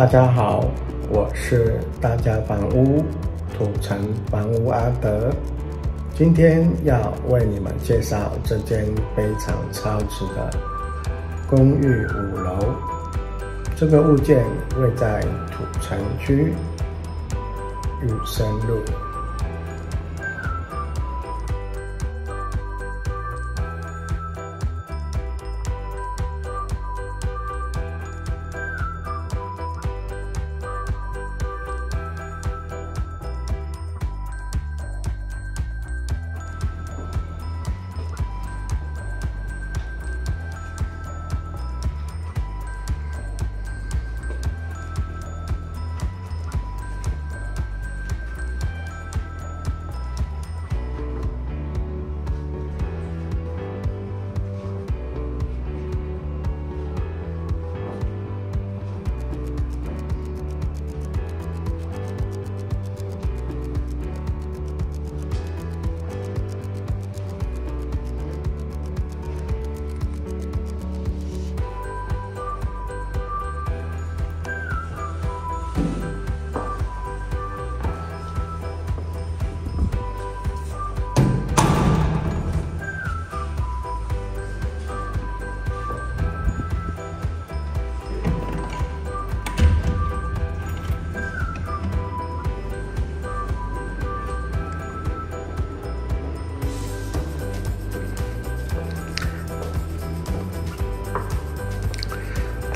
大家好，我是大家房屋土城房屋阿德，今天要为你们介绍这间非常超值的公寓五楼。这个物件位在土城区玉山路。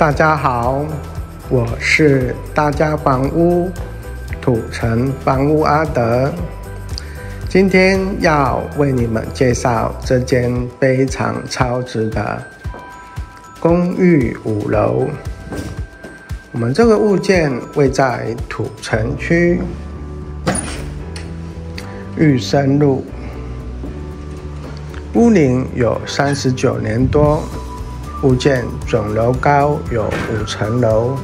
大家好，我是大家房屋土城房屋阿德，今天要为你们介绍这间非常超值的公寓五楼。我们这个物件位在土城区玉生路，屋龄有三十九年多。物件总楼高有五层楼，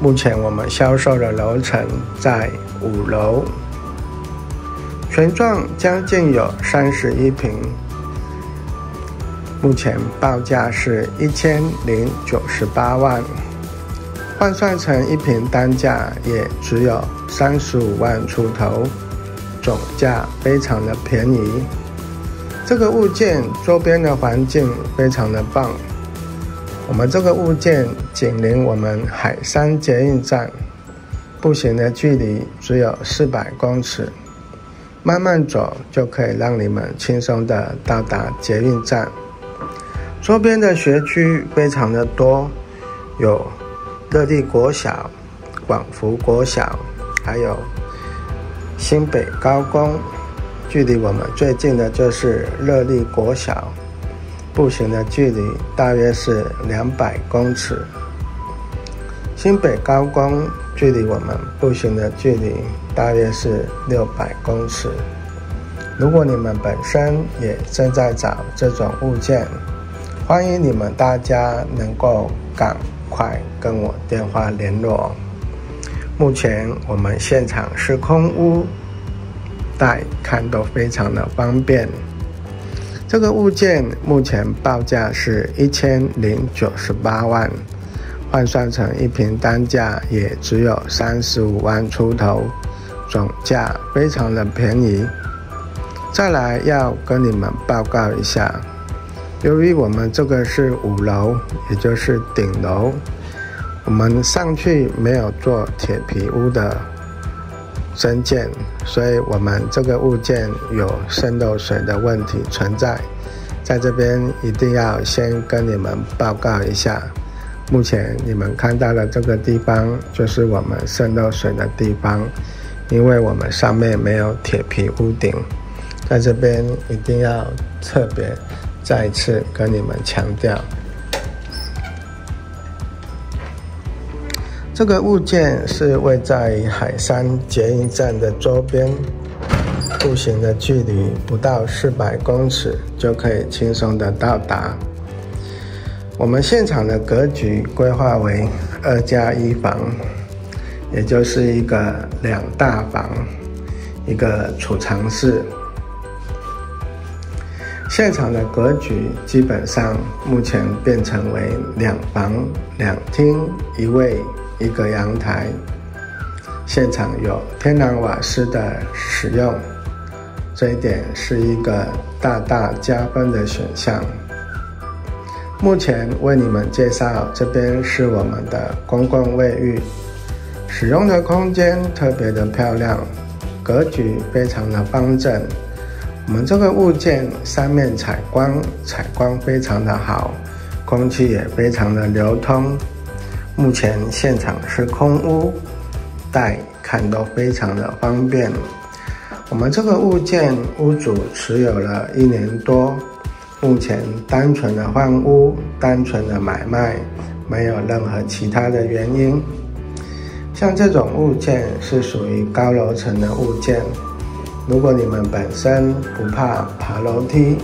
目前我们销售的楼层在五楼，全幢将近有三十一平，目前报价是一千零九十八万，换算成一平单价也只有三十五万出头，总价非常的便宜。这个物件周边的环境非常的棒，我们这个物件紧邻我们海山捷运站，步行的距离只有四百公尺，慢慢走就可以让你们轻松的到达捷运站。周边的学区非常的多，有乐地国小、广福国小，还有新北高工。距离我们最近的就是热力国小，步行的距离大约是两百公尺。新北高工距离我们步行的距离大约是六百公尺。如果你们本身也正在找这种物件，欢迎你们大家能够赶快跟我电话联络。目前我们现场是空屋。带看都非常的方便。这个物件目前报价是一千零九十八万，换算成一平单价也只有三十五万出头，总价非常的便宜。再来要跟你们报告一下，由于我们这个是五楼，也就是顶楼，我们上去没有做铁皮屋的。增建，所以我们这个物件有渗漏水的问题存在，在这边一定要先跟你们报告一下。目前你们看到的这个地方就是我们渗漏水的地方，因为我们上面没有铁皮屋顶，在这边一定要特别再次跟你们强调。这个物件是位在海山捷运站的周边，步行的距离不到四百公尺就可以轻松的到达。我们现场的格局规划为二加一房，也就是一个两大房，一个储藏室。现场的格局基本上目前变成为两房两厅一卫。一个阳台，现场有天然瓦斯的使用，这一点是一个大大加分的选项。目前为你们介绍，这边是我们的公共卫浴，使用的空间特别的漂亮，格局非常的方正。我们这个物件三面采光，采光非常的好，空气也非常的流通。目前现场是空屋，带看都非常的方便。我们这个物件屋主持有了一年多。目前单纯的换屋、单纯的买卖，没有任何其他的原因。像这种物件是属于高楼层的物件，如果你们本身不怕爬楼梯，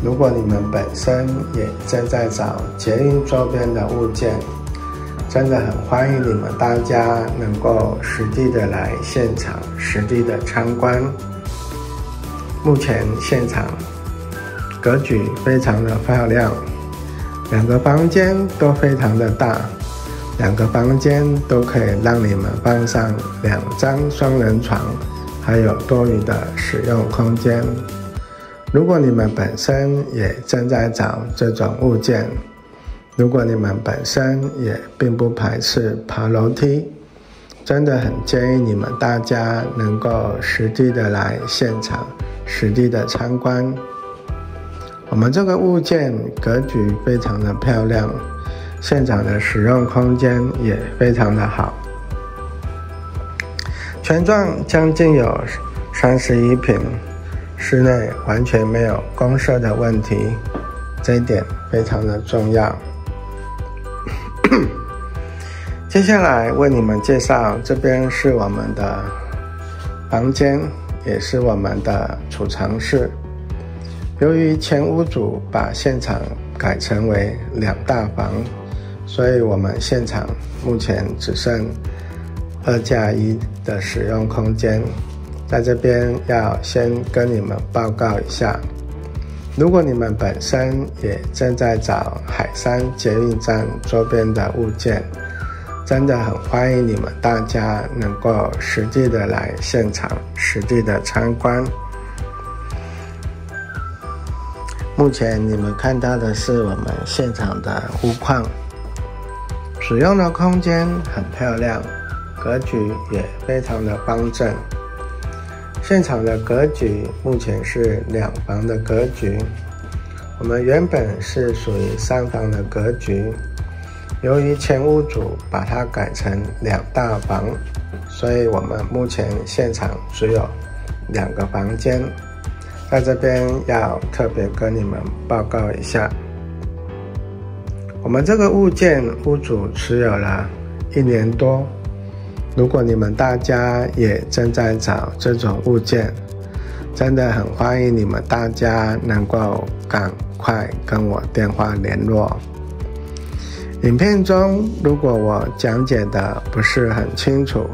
如果你们本身也正在找捷运周边的物件，真的很欢迎你们大家能够实地的来现场实地的参观。目前现场。格局非常的漂亮，两个房间都非常的大，两个房间都可以让你们放上两张双人床，还有多余的使用空间。如果你们本身也正在找这种物件，如果你们本身也并不排斥爬楼梯，真的很建议你们大家能够实地的来现场，实地的参观。我们这个物件格局非常的漂亮，现场的使用空间也非常的好，全幢将近有三十一平，室内完全没有公设的问题，这一点非常的重要。接下来为你们介绍，这边是我们的房间，也是我们的储藏室。由于前屋主把现场改成为两大房，所以我们现场目前只剩二加一的使用空间。在这边要先跟你们报告一下，如果你们本身也正在找海山捷运站周边的物件，真的很欢迎你们大家能够实地的来现场实地的参观。目前你们看到的是我们现场的屋况，使用的空间很漂亮，格局也非常的方正。现场的格局目前是两房的格局，我们原本是属于三房的格局，由于前屋主把它改成两大房，所以我们目前现场只有两个房间。在这边要特别跟你们报告一下，我们这个物件屋主持有了一年多。如果你们大家也正在找这种物件，真的很欢迎你们大家能够赶快跟我电话联络。影片中如果我讲解的不是很清楚，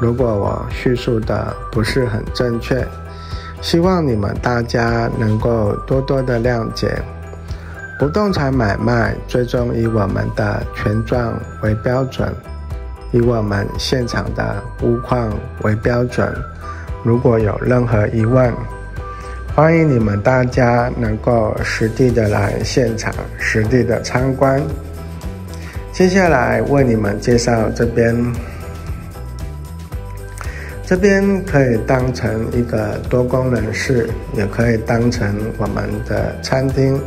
如果我叙述的不是很正确。希望你们大家能够多多的谅解。不动产买卖最终以我们的权状为标准，以我们现场的屋况为标准。如果有任何疑问，欢迎你们大家能够实地的来现场实地的参观。接下来为你们介绍这边。这边可以当成一个多功能室，也可以当成我们的餐厅。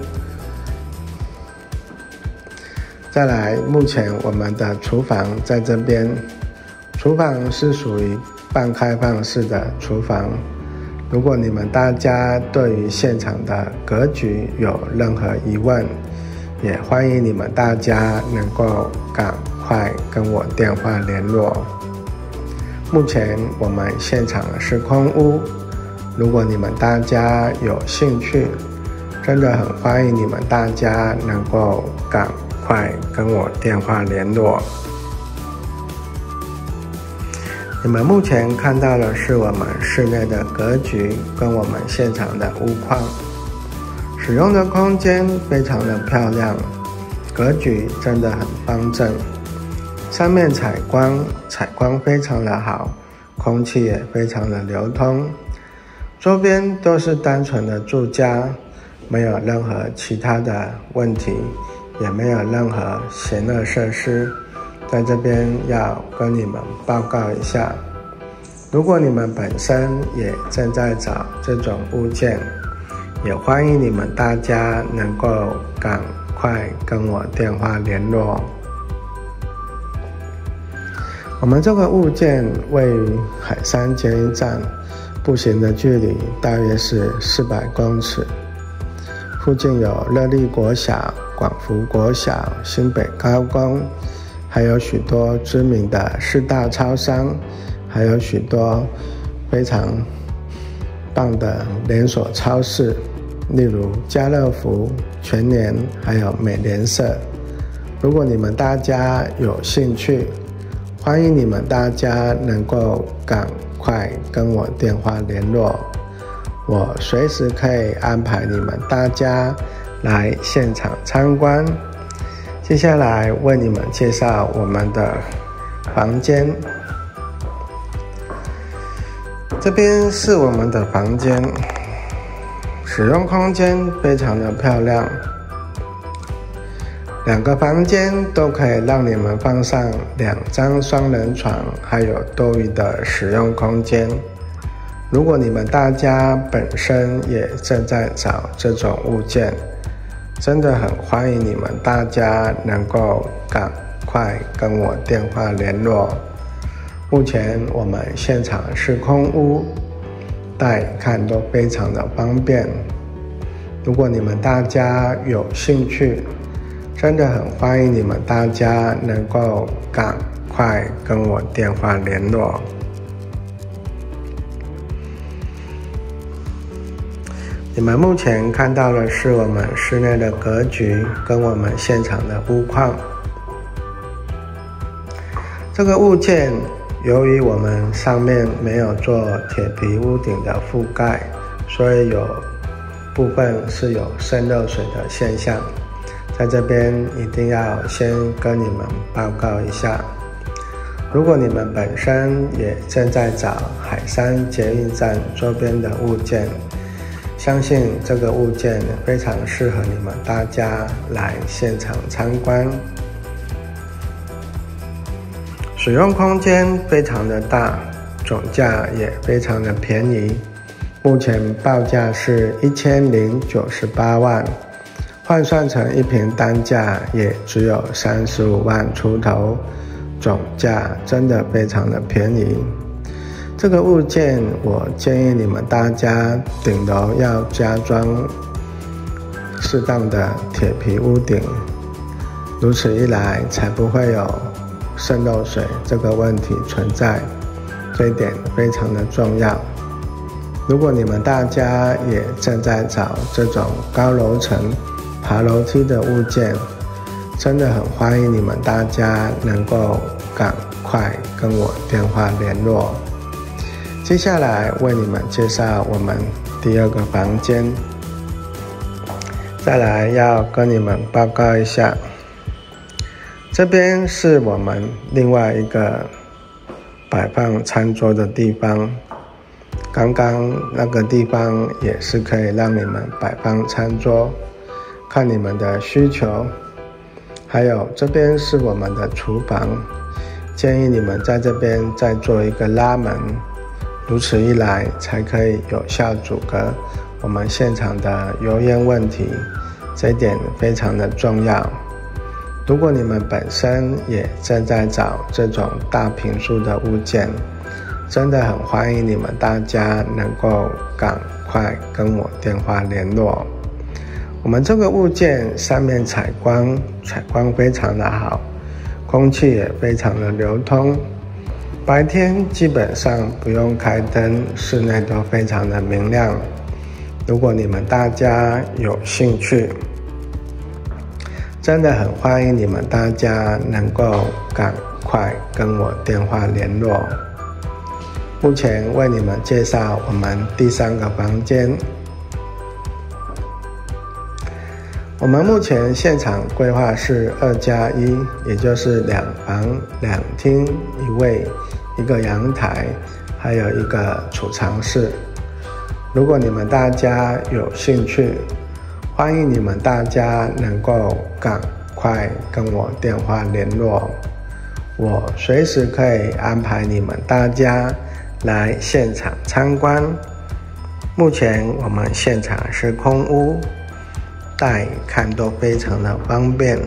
再来，目前我们的厨房在这边，厨房是属于半开放式的厨房。如果你们大家对于现场的格局有任何疑问，也欢迎你们大家能够赶快跟我电话联络。目前我们现场是空屋，如果你们大家有兴趣，真的很欢迎你们大家能够快跟我电话联络。你们目前看到的是我们室内的格局跟我们现场的屋况，使用的空间非常的漂亮，格局真的很方正。上面采光，采光非常的好，空气也非常的流通。周边都是单纯的住家，没有任何其他的问题，也没有任何闲乐设施。在这边要跟你们报告一下，如果你们本身也正在找这种物件，也欢迎你们大家能够赶快跟我电话联络。我们这个物件位于海山捷运站，步行的距离大约是四百公尺。附近有乐利国小、广福国小、新北高工。还有许多知名的四大超商，还有许多非常棒的连锁超市，例如家乐福、全联，还有美联社。如果你们大家有兴趣，欢迎你们大家能够赶快跟我电话联络，我随时可以安排你们大家来现场参观。接下来为你们介绍我们的房间。这边是我们的房间，使用空间非常的漂亮。两个房间都可以让你们放上两张双人床，还有多余的使用空间。如果你们大家本身也正在找这种物件，真的很欢迎你们大家能够赶快跟我电话联络。目前我们现场是空屋，带看都非常的方便。如果你们大家有兴趣，真的很欢迎你们大家能够赶快跟我电话联络。你们目前看到的是我们室内的格局跟我们现场的屋况。这个物件由于我们上面没有做铁皮屋顶的覆盖，所以有部分是有渗漏水的现象。在这边一定要先跟你们报告一下。如果你们本身也正在找海山捷运站周边的物件，相信这个物件非常适合你们大家来现场参观。使用空间非常的大，总价也非常的便宜。目前报价是一千零九十八万，换算成一平单价也只有三十五万出头，总价真的非常的便宜。这个物件，我建议你们大家顶楼要加装适当的铁皮屋顶，如此一来才不会有渗漏水这个问题存在，这一点非常的重要。如果你们大家也正在找这种高楼层爬楼梯的物件，真的很欢迎你们大家能够赶快跟我电话联络。接下来为你们介绍我们第二个房间。再来要跟你们报告一下，这边是我们另外一个摆放餐桌的地方。刚刚那个地方也是可以让你们摆放餐桌，看你们的需求。还有这边是我们的厨房，建议你们在这边再做一个拉门。如此一来，才可以有效阻隔我们现场的油烟问题，这一点非常的重要。如果你们本身也正在找这种大平数的物件，真的很欢迎你们大家能够赶快跟我电话联络。我们这个物件上面采光，采光非常的好，空气也非常的流通。白天基本上不用开灯，室内都非常的明亮。如果你们大家有兴趣，真的很欢迎你们大家能够赶快跟我电话联络。目前为你们介绍我们第三个房间。我们目前现场规划是二加一，也就是两房两厅一卫，一个阳台，还有一个储藏室。如果你们大家有兴趣，欢迎你们大家能够赶快跟我电话联络，我随时可以安排你们大家来现场参观。目前我们现场是空屋，带看都非常的方便。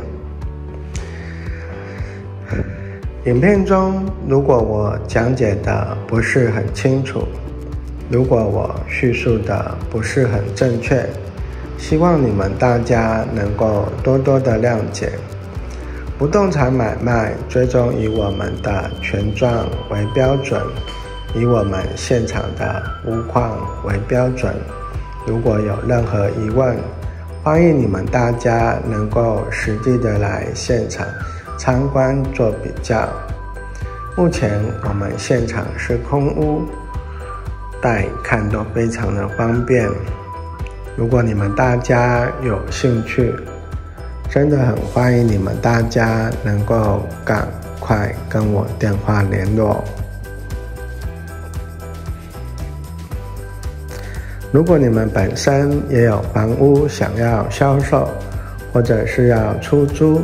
影片中如果我讲解的不是很清楚，如果我叙述的不是很正确，希望你们大家能够多多的谅解。不动产买卖最终以我们的权状为标准，以我们现场的屋况为标准。如果有任何疑问，欢迎你们大家能够实际的来现场参观做比较。目前我们现场是空屋，带看都非常的方便。如果你们大家有兴趣，真的很欢迎你们大家能够赶快跟我电话联络。如果你们本身也有房屋想要销售，或者是要出租，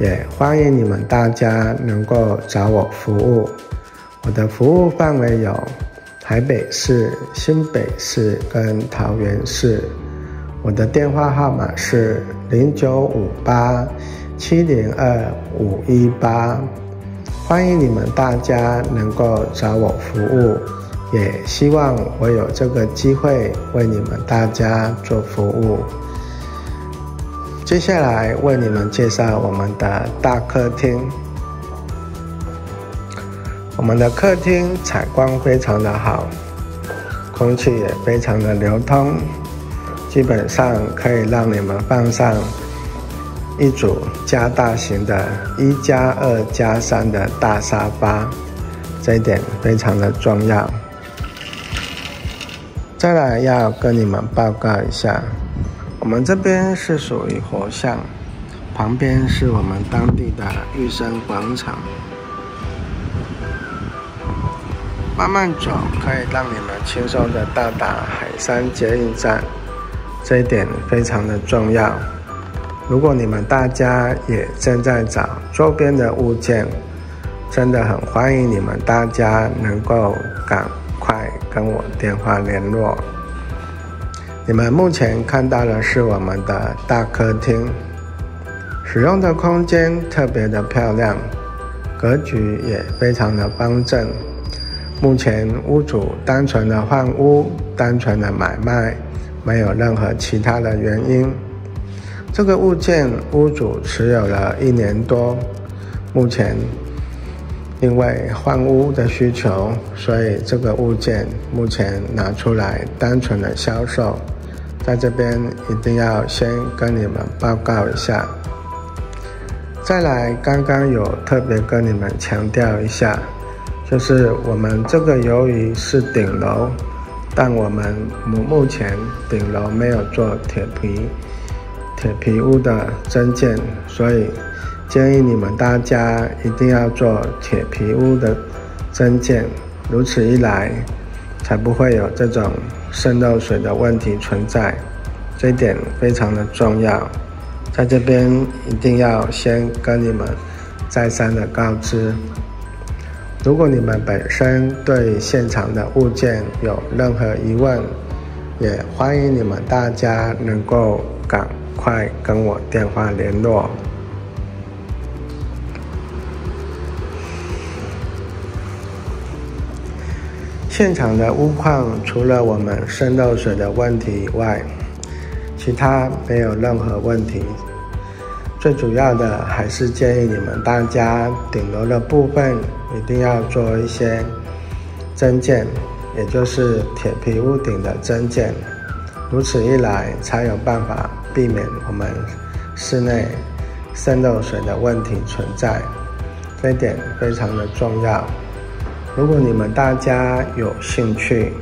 也欢迎你们大家能够找我服务。我的服务范围有台北市、新北市跟桃园市。我的电话号码是零九五八七零二五一八，欢迎你们大家能够找我服务，也希望我有这个机会为你们大家做服务。接下来为你们介绍我们的大客厅，我们的客厅采光非常的好，空气也非常的流通。基本上可以让你们放上一组加大型的一加二加三的大沙发，这一点非常的重要。再来要跟你们报告一下，我们这边是属于佛像，旁边是我们当地的玉生广场。慢慢走可以让你们轻松的到达海山捷运站。这一点非常的重要。如果你们大家也正在找周边的物件，真的很欢迎你们大家能够赶快跟我电话联络。你们目前看到的是我们的大客厅，使用的空间特别的漂亮，格局也非常的方正。目前屋主单纯的换屋，单纯的买卖。没有任何其他的原因。这个物件屋主持有了一年多，目前因为换屋的需求，所以这个物件目前拿出来单纯的销售。在这边一定要先跟你们报告一下。再来，刚刚有特别跟你们强调一下，就是我们这个由于是顶楼。但我们目目前顶楼没有做铁皮铁皮屋的增建，所以建议你们大家一定要做铁皮屋的增建，如此一来才不会有这种渗漏水的问题存在，这一点非常的重要，在这边一定要先跟你们再三的告知。如果你们本身对现场的物件有任何疑问，也欢迎你们大家能够赶快跟我电话联络。现场的屋况除了我们渗漏水的问题以外，其他没有任何问题。最主要的还是建议你们大家顶楼的部分一定要做一些增建，也就是铁皮屋顶的增建，如此一来才有办法避免我们室内渗漏水的问题存在，这一点非常的重要。如果你们大家有兴趣，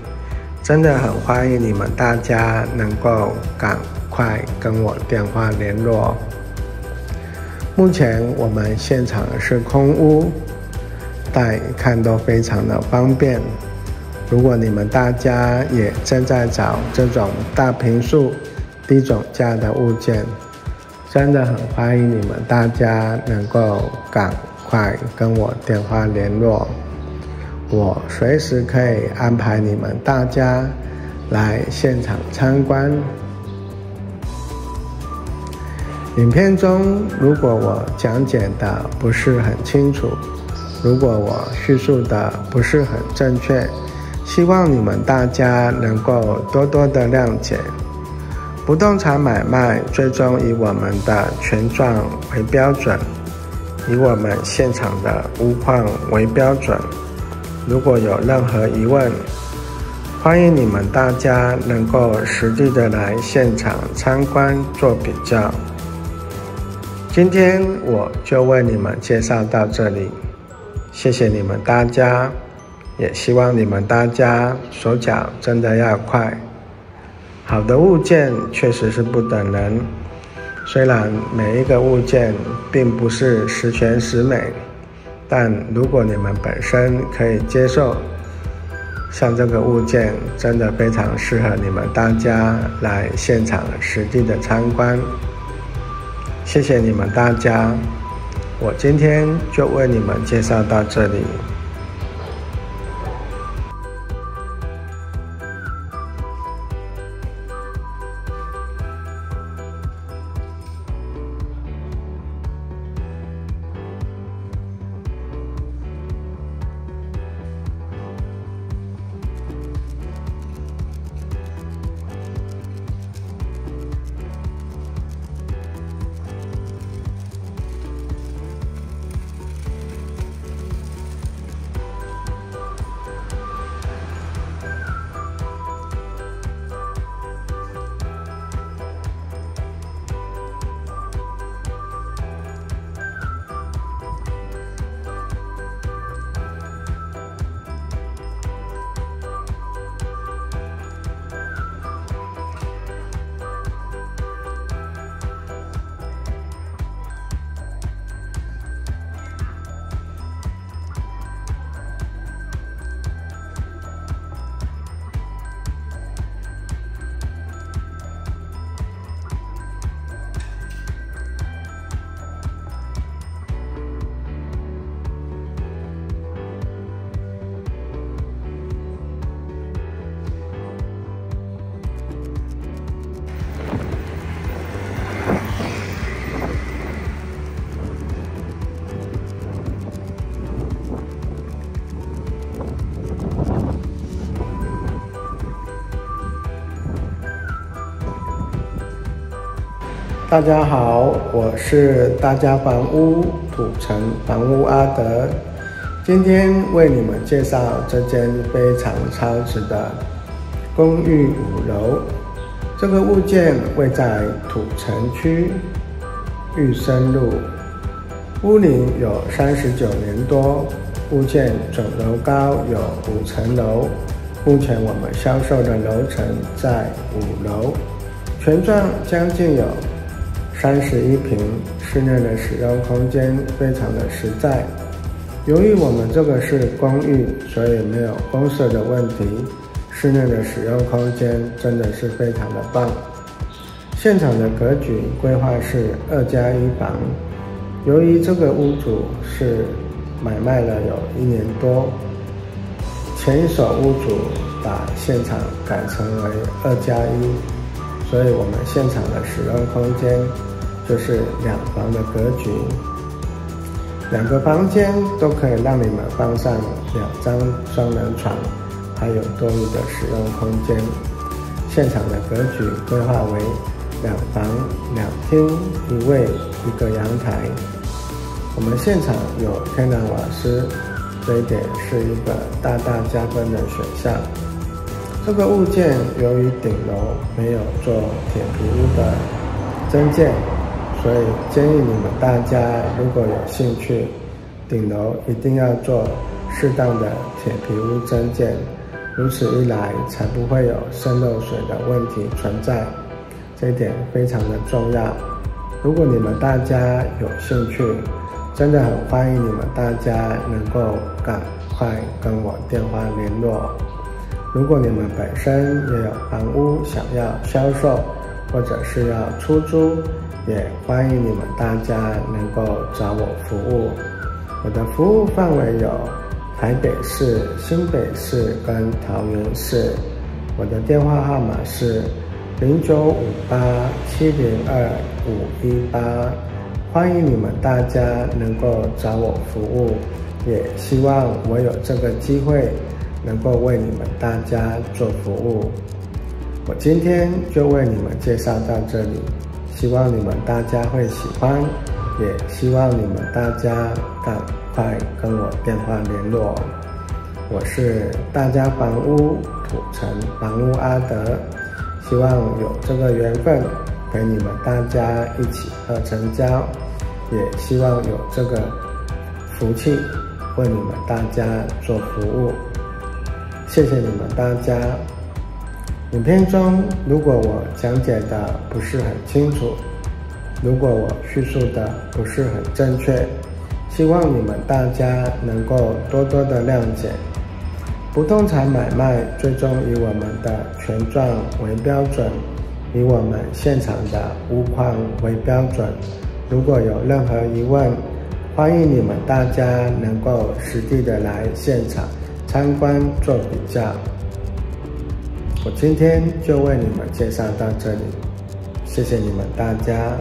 真的很欢迎你们大家能够赶。快跟我电话联络。目前我们现场是空屋，但看都非常的方便。如果你们大家也正在找这种大平数、低总价的物件，真的很欢迎你们大家能够赶快跟我电话联络。我随时可以安排你们大家来现场参观。影片中，如果我讲解的不是很清楚，如果我叙述的不是很正确，希望你们大家能够多多的谅解。不动产买卖最终以我们的权状为标准，以我们现场的屋况为标准。如果有任何疑问，欢迎你们大家能够实地的来现场参观做比较。今天我就为你们介绍到这里，谢谢你们大家，也希望你们大家手脚真的要快。好的物件确实是不等人，虽然每一个物件并不是十全十美。但如果你们本身可以接受，像这个物件真的非常适合你们大家来现场实地的参观。谢谢你们大家，我今天就为你们介绍到这里。大家好，我是大家房屋土城房屋阿德，今天为你们介绍这间非常超值的公寓五楼。这个物件位在土城区玉生路，屋龄有三十九年多，物件总楼高有五层楼，目前我们销售的楼层在五楼，全幢将近有。三十一平室内的使用空间非常的实在。由于我们这个是公寓，所以没有公设的问题。室内的使用空间真的是非常的棒。现场的格局规划是二加一房。由于这个屋主是买卖了有一年多，前一手屋主把现场改成为二加一，所以我们现场的使用空间。就是两房的格局，两个房间都可以让你们放上两张双人床，还有多余的使用空间。现场的格局规划为两房两厅一卫一个阳台。我们现场有天然瓦斯，这一点是一个大大加分的选项。这个物件由于顶楼没有做铁皮屋的增建。所以建议你们大家如果有兴趣，顶楼一定要做适当的铁皮屋增建，如此一来才不会有渗漏水的问题存在。这一点非常的重要。如果你们大家有兴趣，真的很欢迎你们大家能够赶快跟我电话联络。如果你们本身也有房屋想要销售，或者是要出租，也欢迎你们大家能够找我服务。我的服务范围有台北市、新北市跟桃园市。我的电话号码是零九五八七零二五一八，欢迎你们大家能够找我服务，也希望我有这个机会能够为你们大家做服务。我今天就为你们介绍到这里，希望你们大家会喜欢，也希望你们大家赶快跟我电话联络。我是大家房屋土城房屋阿德，希望有这个缘分陪你们大家一起喝成交，也希望有这个福气为你们大家做服务。谢谢你们大家。影片中如果我讲解的不是很清楚，如果我叙述的不是很正确，希望你们大家能够多多的谅解。不动产买卖最终以我们的权状为标准，以我们现场的屋况为标准。如果有任何疑问，欢迎你们大家能够实地的来现场参观做比较。我今天就为你们介绍到这里，谢谢你们大家。